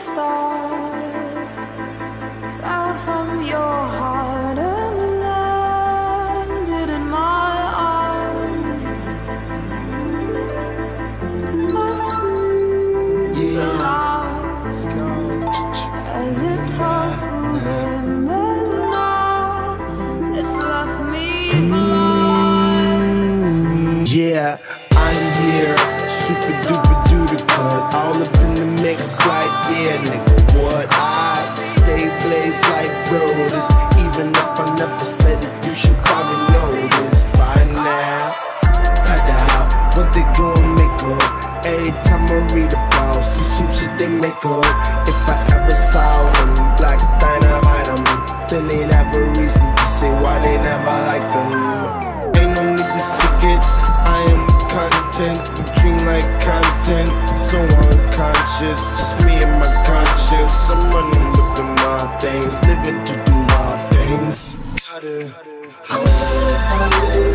stars fell from your heart and landed in my arms. Them, it's left me blind. Mm. Yeah, I'm here, super duper duper cut all about. They make. If I ever saw them, black dynamite them, then they'd have a reason to say why they never like them. Ain't no need to seek it, I am content, dream like content, so unconscious. Just me and my conscience, I'm running with things, living to do my things. Cutter. I live, I live, I